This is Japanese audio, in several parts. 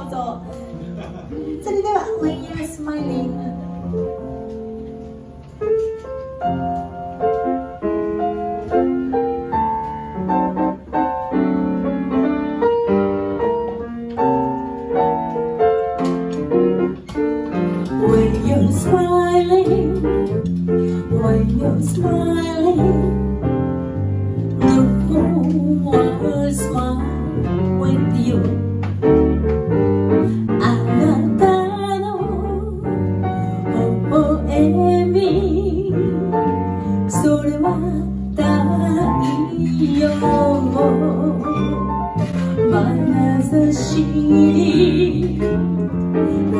When You're When you're smiling, when you're smiling「まなざしに流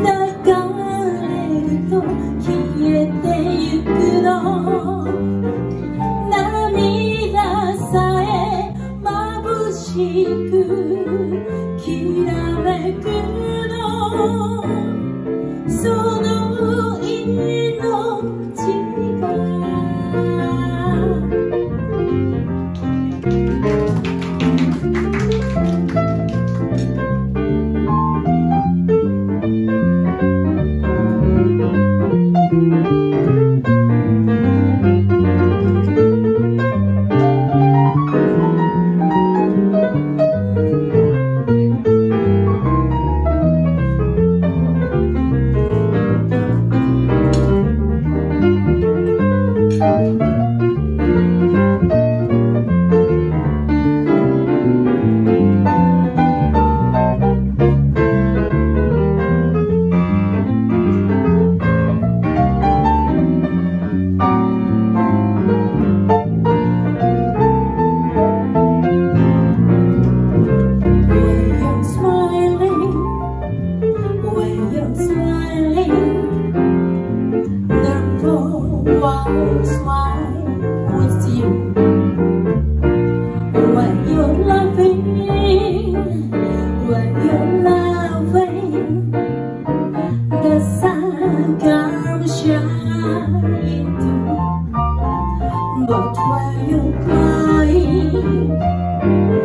れると消えてゆくの涙さえまぶしく you're loving, what you're loving, the sun comes shining But while you're crying,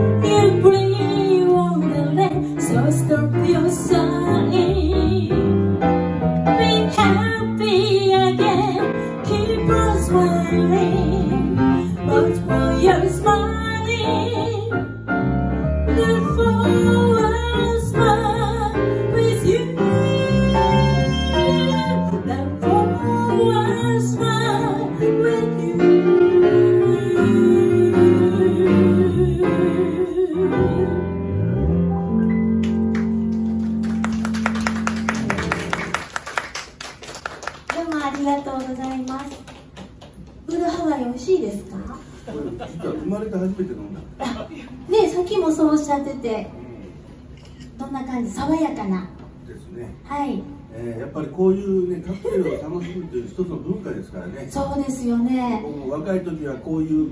ねさっきもそうおっしゃってて、どんな感じ爽やかなですねはい、えー、やっぱりこういうねカクテルを楽しむという一つの文化ですからねそうですよね若い時はこういう